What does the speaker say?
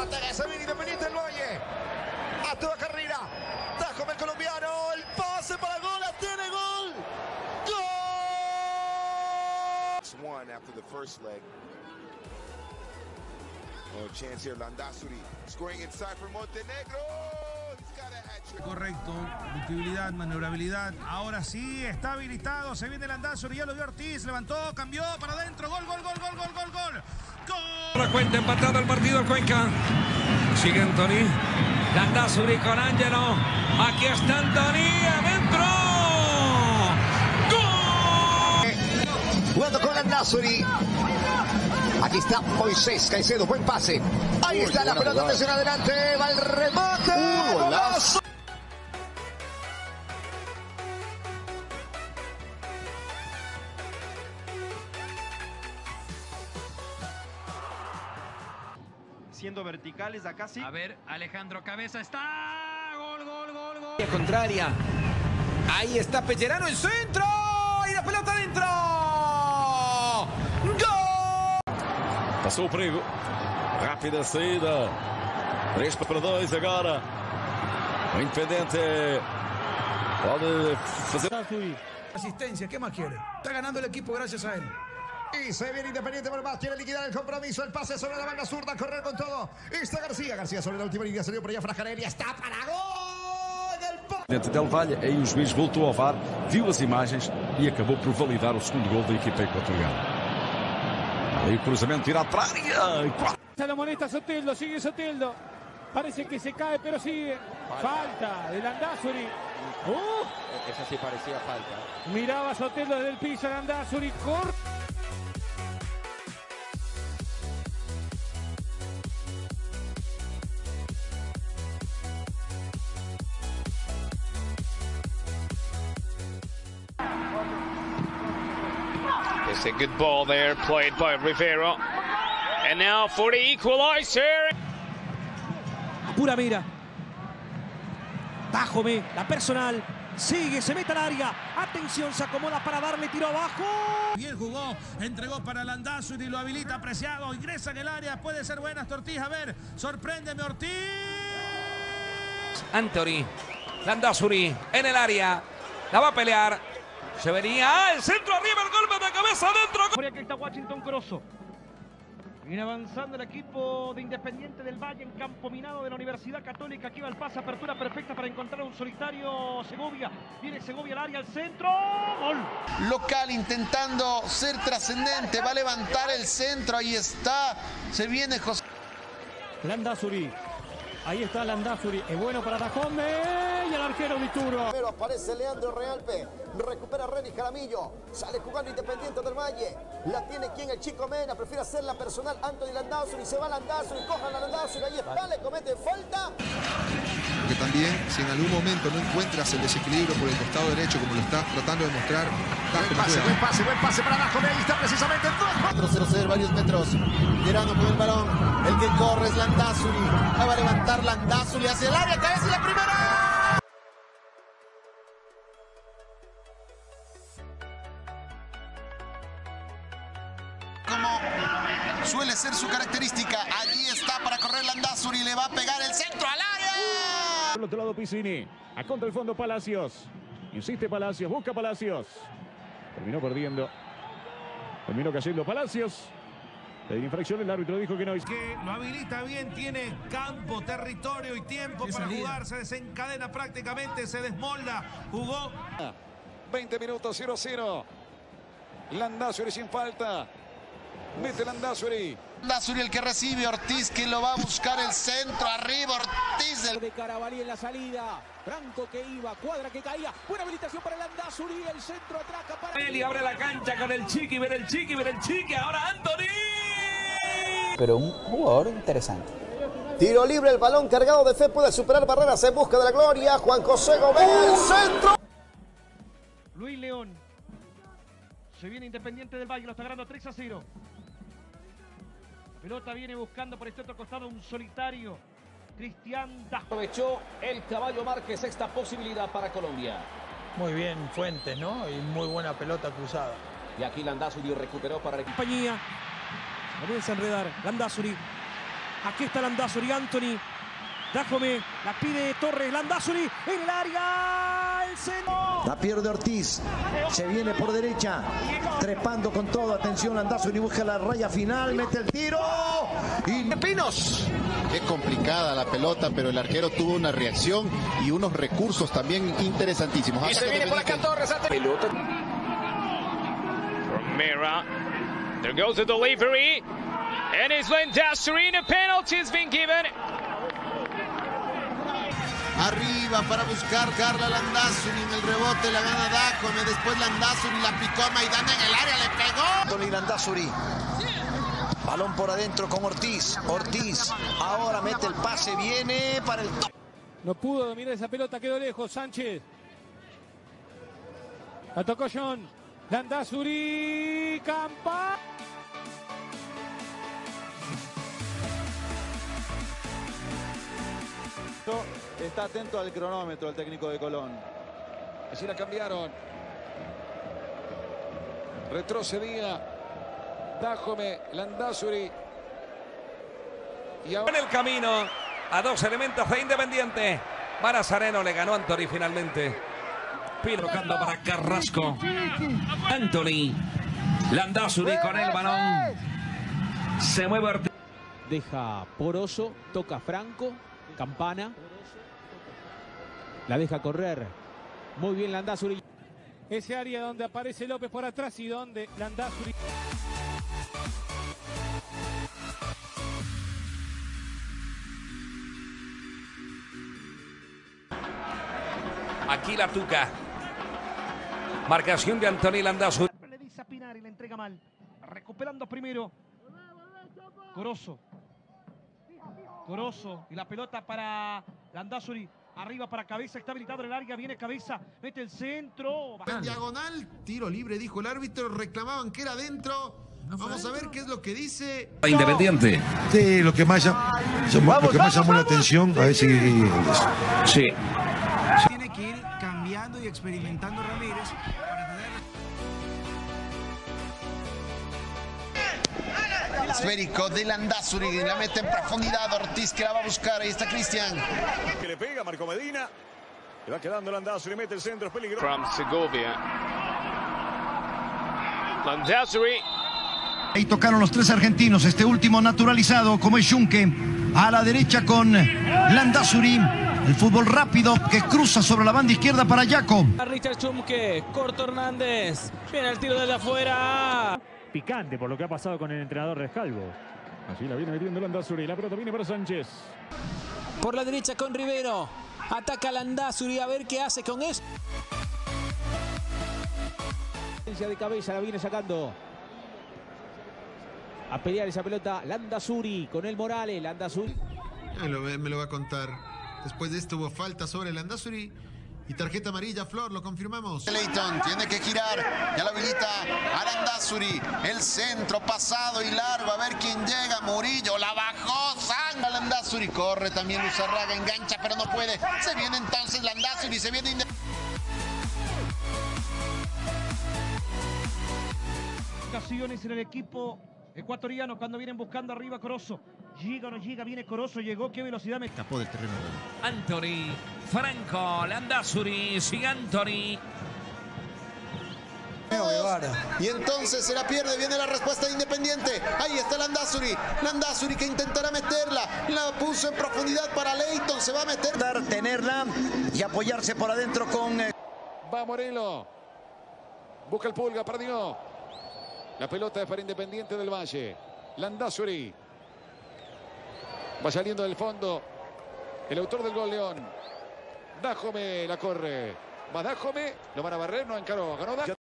Ortega, se viene Independiente del Valle. A toda carrera. Tajo el colombiano. El pase para gol. La tiene gol. ¡Gol! One after the first leg. Oh, chance here, Landazuri scoring inside for Montenegro. He's got a hat trick. Correcto, ductibilidad, maniobrabilidad. Ahora sí, está habilitado. Se viene Landazuri, ya lo vio Ortiz. Levantó, cambió para adentro. Gol, gol, gol, gol, gol, gol, gol. La cuenta empatada el partido Cuenca. Sigue Anthony. Landazuri con Angelo. Aquí está Anthony adentro. ¡Gol! Jugando con Landazuri. Aquí está Moisés Caicedo, buen pase. Ahí está la pelota, atención adelante, va el remate. ¡Golazo! Siendo verticales acá sí. A ver, Alejandro Cabeza está. Gol, gol, gol, gol. Contraria. Ahí está Pellerano en centro. Y la pelota adentro. Gol! Passou o perigo. Rápida saída. 3 para 2 agora. O Independente pode fazer. Asistencia, ¿qué más quiere? Está ganando el equipo gracias a él. Y se viene Independiente por más, quiere liquidar el compromiso, el pase sobre la banda zurda, correr con todo. Está García, García sobre la última línea, salió por allá Frajarelli, está para gol Dentro del Valle, aí o juiz voltou ao VAR, viu as imagens e acabou por validar o segundo gol da equipa equatoriana. Aí o cruzamento tirado para a área. e lo molesta Soteldo, sigue Soteldo. Parece que se cae, pero sigue. Falta, de Landazuri. Uh, Esa sí parecía falta. miraba Soteldo desde el piso, Landazuri. Corre. It's a good ball there, played by Rivera. And now for the equalizer. Pura mira. Tajome, la personal. Sigue, se mete al área. Atención, se acomoda para darle tiro abajo. Bien jugó, entregó para Landazuri, lo habilita apreciado, ingresa en el área, puede ser buena esta Ortiz, a ver, sorpréndeme Ortiz. Anthony. Landazuri en el área. La va a pelear. Se venía. ¡Ah! El centro arriba, el golpe de cabeza adentro. Por aquí está Washington Corozo. Viene avanzando el equipo de Independiente del Valle en campo minado de la Universidad Católica. Aquí va el pase, apertura perfecta para encontrar un solitario Segovia. Viene Segovia al área, al centro. Gol. local intentando ser trascendente, va a levantar el centro, ahí está, se viene José. Landazuri. Ahí está Landazuri. Es bueno para Tajome. El arquero Vituro. Primero aparece Leandro Realpe, recupera Renis Jaramillo, sale jugando Independiente del Valle, la tiene quien el chico Mena, prefiere hacerla personal Anthony Landazuri, se va Landazuri, cojan a Landazuri, ahí está, le comete falta. que también si en algún momento no encuentras el desequilibrio por el costado derecho como lo está tratando de mostrar no Pase, juega. buen pase, buen pase para abajo, ahí está precisamente el 4-0-0, varios metros, tirando con el balón, el que corre es Landazuri, la va a levantar Landazuri hacia el área, cabeza y la primera. Suele ser su característica, allí está para correr Landazuri, le va a pegar el centro al área. Por otro lado Piscini. A contra el fondo Palacios. Insiste Palacios, busca Palacios. Terminó perdiendo. Terminó cayendo Palacios. De infracción el árbitro dijo que no. Que lo habilita bien, tiene campo, territorio y tiempo para jugar, se desencadena prácticamente, se desmolda, jugó 20 minutos 0-0. Landazuri sin falta. Mete Landazuri. Landazuri el que recibe, Ortiz que lo va a buscar el centro, arriba Ortiz del De Carabalí en la salida. Franco que iba, cuadra que caía. Buena habilitación para Landazuri. El centro atraca para. Eli abre la cancha con el chiqui, ver el chiqui, ver el chiqui. Ahora Anthony. Pero un jugador interesante. Tiro libre, el balón cargado de fe puede superar barreras en busca de la gloria. Juan José Gómez, el centro. Luis León. Se viene Independiente del Valle, lo está ganando 3 a 0. Pelota viene buscando por este otro costado un solitario. Cristian Tajo. Aprovechó el caballo Márquez esta posibilidad para Colombia. Muy bien Fuentes, ¿no? Y muy buena pelota cruzada. Y aquí Landazuri recuperó para la compañía. Comienza a enredar. Landazuri. Aquí está Landazuri, Anthony. Dájome, la pide Torres, Landazuri en el área. La pierde Ortiz. Se viene por derecha. Trepando con todo. Atención, Landazuri busca la raya final. Mete el tiro. Y Pinos. Es complicada la pelota, pero el arquero tuvo una reacción y unos recursos también interesantísimos. Y se viene por acá Torres. Pelota. Mira. There goes the delivery. And it's Landasuri. A penalty has been given. Arriba para buscar Carla Landazuri en el rebote, la gana Dacome, después Landazuri la picó a Maidana en el área, le pegó. Tony Landazuri. Balón por adentro con Ortiz. Ortiz ahora mete el pase, viene para el... No pudo dominar esa pelota, quedó lejos. Sánchez. La tocó John. Landazuri. Campa. Está atento al cronómetro el técnico de Colón. Así la cambiaron. Retrocedía. Dájome, Landazuri. Y ahora En el camino a dos elementos de Independiente. Marazareno le ganó a Anthony finalmente. Pino tocando para Carrasco. Anthony. Landazuri con el balón. Se mueve Ortiz. Deja Poroso, toca Franco, Campana. La deja correr. Muy bien Landazuri. Ese área donde aparece López por atrás y donde Landazuri. Aquí la tuca. Marcación de Anthony Landazuri. Le dice a Pinar y le entrega mal. Recuperando primero. Corozo. Corozo. Y la pelota para Landazuri. Arriba para cabeza. Está habilitado el área. Viene cabeza. Mete el centro. En diagonal, tiro libre, dijo el árbitro. Reclamaban que era dentro. Vamos a ver qué es lo que dice. Independiente. Sí, lo que más, llam- llamó- lo que más llamó la atención, a ver si... Sí. Tiene que ir cambiando y experimentando Ramírez para tener Esférico de Landazuri, la mete en profundidad Ortiz que la va a buscar. Ahí está Cristian. Que le pega Marco Medina. Le va quedando Landazuri, mete el centro, es peligroso. From Segovia. Landazuri. Ahí tocaron los tres argentinos, este último naturalizado como es Junque, a la derecha con Landazuri, el fútbol rápido que cruza sobre la banda izquierda para Jaco. Richard Chumke, Corto Hernández, viene el tiro desde afuera. Picante por lo que ha pasado con el entrenador Rescalvo. Allí la viene metiendo Landazuri, la pelota viene para Sánchez. Por la derecha con Rivero, ataca Landazuri a ver qué hace con eso. de cabeza la viene sacando. A pelear esa pelota Landazuri con el Morales. Landazuri. Me lo, me lo va a contar. Después de esto hubo falta sobre Landazuri y tarjeta amarilla. Flor, lo confirmamos. Leighton tiene que girar. Ya la habilita a Landazuri. El centro pasado y largo. A ver quién llega. Murillo la bajó. Sanga Landazuri. Corre también Luzarraga. Engancha, pero no puede. Se viene entonces Landazuri. Se viene Ocasiones en el equipo ecuatoriano cuando vienen buscando arriba Corozo. Llega o no llega, viene Corozo, llegó, qué velocidad me escapó del terreno. Anthony, Franco, Landazuri, sigue Anthony. Y entonces se la pierde, viene la respuesta de Independiente. Ahí está Landazuri. Landazuri que intentará meterla. La puso en profundidad para Leighton. Se va a meter. Tenerla y apoyarse por adentro con... eh, Va Morelo. Busca el pulga, perdió. La pelota es para Independiente del Valle. Landazuri. Va saliendo del fondo. El autor del gol, León. Dájome la corre. Va Dájome. Lo van a barrer, no encaró. Ganó.